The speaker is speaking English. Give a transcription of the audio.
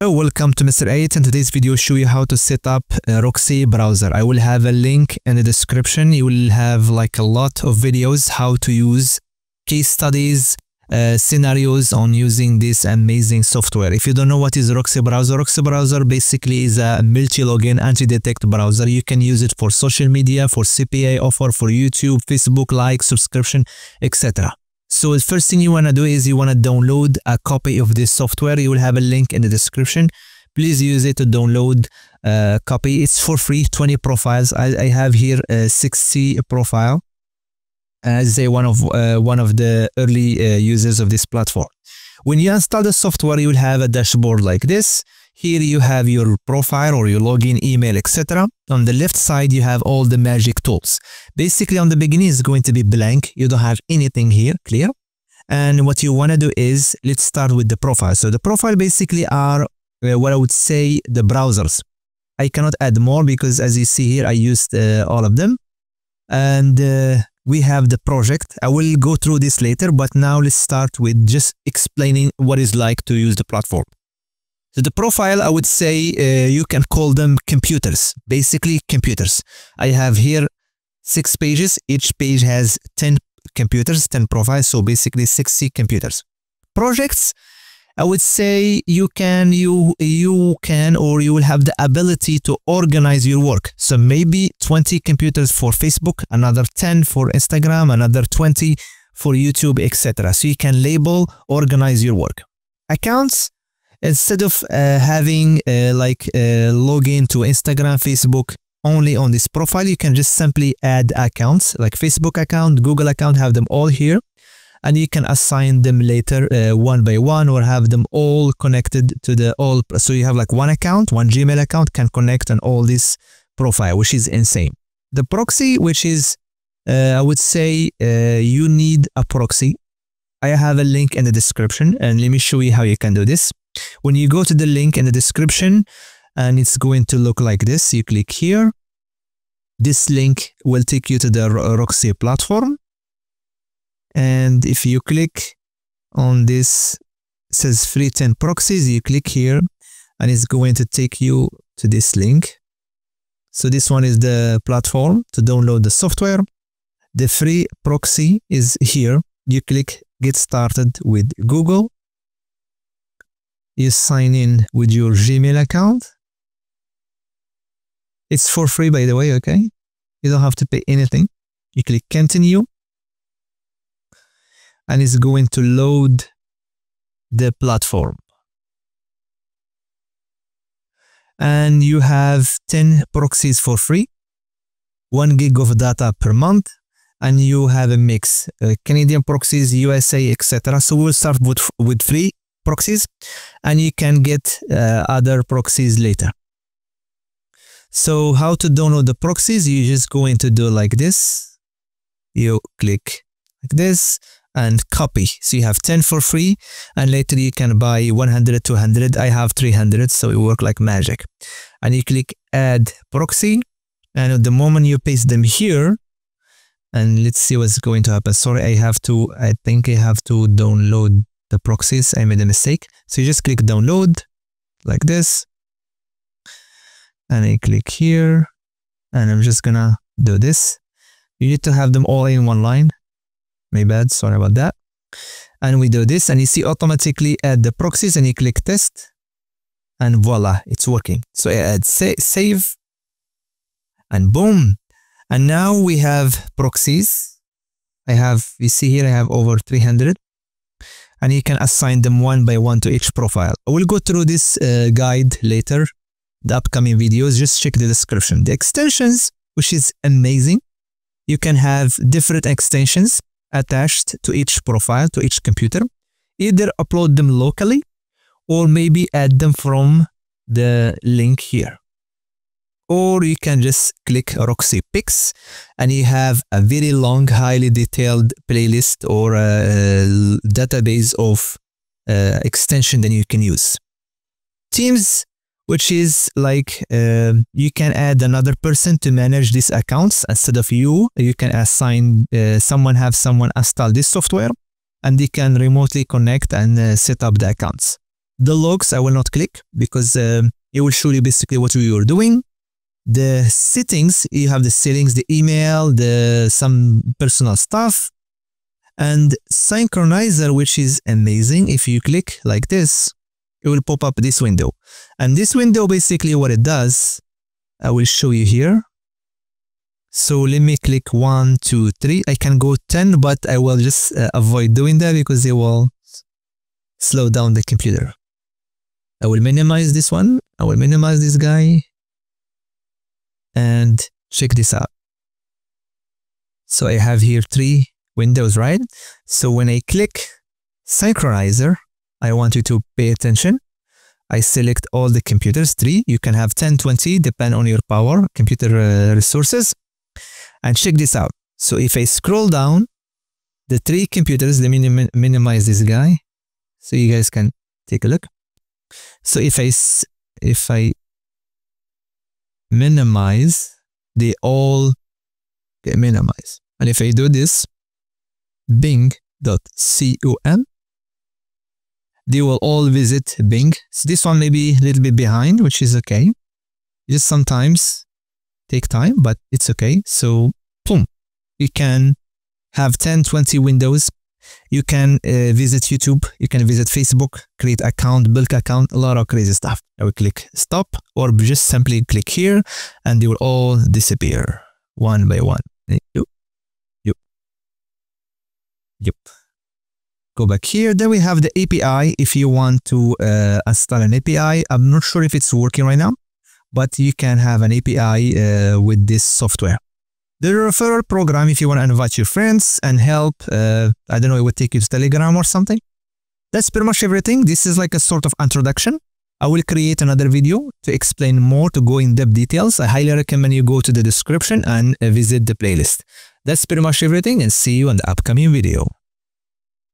Hello, welcome to Mr. AIT and today's video show you how to set up a Roxy browser. I will have a link in the description. You will have like a lot of videos how to use case studies, uh, scenarios on using this amazing software. If you don't know what is Roxy browser, Roxy browser basically is a multi-login anti-detect browser. You can use it for social media, for CPA offer, for YouTube, Facebook like, subscription, etc. So the first thing you want to do is you want to download a copy of this software. You will have a link in the description. Please use it to download a copy. It's for free, 20 profiles. I, I have here a 60 profile as a one of uh, one of the early uh, users of this platform. When you install the software, you will have a dashboard like this. Here you have your profile or your login, email, etc. On the left side, you have all the magic tools. Basically, on the beginning, is going to be blank. You don't have anything here, clear? And what you want to do is, let's start with the profile. So the profile basically are uh, what I would say the browsers. I cannot add more because as you see here, I used uh, all of them. And uh, we have the project. I will go through this later, but now let's start with just explaining what it's like to use the platform. The profile, I would say uh, you can call them computers, basically computers. I have here six pages. Each page has 10 computers, 10 profiles, so basically 60 computers. Projects, I would say you can you you can or you will have the ability to organize your work. So maybe 20 computers for Facebook, another 10 for Instagram, another 20 for YouTube, etc. So you can label, organize your work. Accounts, instead of uh, having uh, like uh, login to Instagram, Facebook only on this profile, you can just simply add accounts like Facebook account, Google account, have them all here. And you can assign them later uh, one by one or have them all connected to the all. So you have like one account, one Gmail account can connect on all this profile, which is insane. The proxy, which is, uh, I would say uh, you need a proxy. I have a link in the description and let me show you how you can do this. When you go to the link in the description and it's going to look like this, you click here. This link will take you to the Roxy platform. And if you click on this, says free 10 proxies, you click here and it's going to take you to this link. So this one is the platform to download the software. The free proxy is here. You click get started with Google you sign in with your Gmail account. It's for free, by the way, okay? You don't have to pay anything. You click continue and it's going to load the platform. And you have 10 proxies for free, 1 gig of data per month, and you have a mix, uh, Canadian proxies, USA, etc. So we'll start with, with free proxies and you can get uh, other proxies later. So how to download the proxies? You just go into do like this. You click like this and copy. So you have 10 for free and later you can buy 100, 200. I have 300 so it work like magic. And you click add proxy and at the moment you paste them here and let's see what's going to happen. Sorry, I have to, I think I have to download the proxies. I made a mistake. So you just click download like this. And I click here and I'm just gonna do this. You need to have them all in one line. My bad, sorry about that. And we do this and you see automatically add the proxies and you click test and voila, it's working. So I add sa save and boom. And now we have proxies. I have, you see here, I have over 300 and you can assign them one by one to each profile. I will go through this uh, guide later, the upcoming videos, just check the description. The extensions, which is amazing, you can have different extensions attached to each profile, to each computer. Either upload them locally or maybe add them from the link here or you can just click Roxy Picks and you have a very long, highly detailed playlist or a database of uh, extension that you can use. Teams, which is like uh, you can add another person to manage these accounts instead of you. You can assign uh, someone, have someone install this software and they can remotely connect and uh, set up the accounts. The logs I will not click because um, it will show you basically what you're doing. The settings, you have the settings, the email, the some personal stuff, and synchronizer, which is amazing. If you click like this, it will pop up this window. And this window, basically what it does, I will show you here. So let me click one, two, three. I can go 10, but I will just uh, avoid doing that because it will slow down the computer. I will minimize this one. I will minimize this guy and check this out. So I have here three windows, right? So when I click synchronizer, I want you to pay attention. I select all the computers, three. You can have 10, 20, depend on your power, computer uh, resources. And check this out. So if I scroll down, the three computers, let me minimize this guy so you guys can take a look. So if I, if I minimize, they all get minimized. And if I do this, bing.com, they will all visit Bing. So this one may be a little bit behind, which is okay. Just sometimes take time, but it's okay. So, boom, you can have 10, 20 windows. You can uh, visit YouTube. You can visit Facebook, create account, build account, a lot of crazy stuff. I will click stop or just simply click here and they will all disappear one by one. Yep. Yep. Yep go back here. Then we have the API if you want to uh, install an API. I'm not sure if it's working right now, but you can have an API uh, with this software. The referral program if you want to invite your friends and help, uh, I don't know, it would take you to Telegram or something. That's pretty much everything. This is like a sort of introduction. I will create another video to explain more, to go in depth details. I highly recommend you go to the description and visit the playlist. That's pretty much everything and see you on the upcoming video.